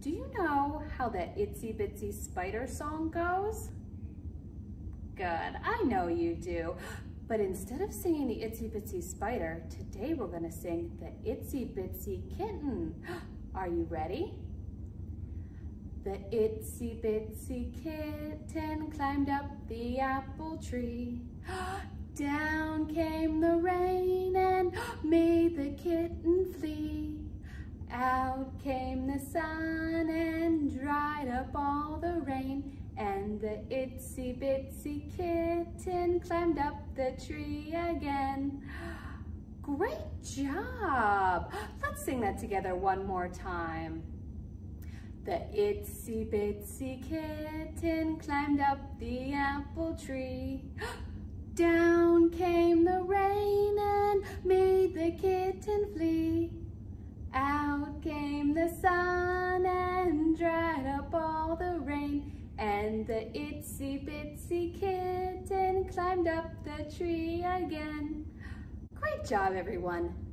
Do you know how the Itsy Bitsy Spider song goes? Good, I know you do. But instead of singing the Itsy Bitsy Spider, today we're gonna sing the Itsy Bitsy Kitten. Are you ready? The itsy bitsy kitten climbed up the apple tree. Down came the rain and made the kitten. Out came the sun and dried up all the rain. And the itsy bitsy kitten climbed up the tree again. Great job! Let's sing that together one more time. The itsy bitsy kitten climbed up the apple tree. Down came the rain and made the kitten flee. Out came the sun and dried up all the rain. And the itsy bitsy kitten climbed up the tree again. Great job, everyone.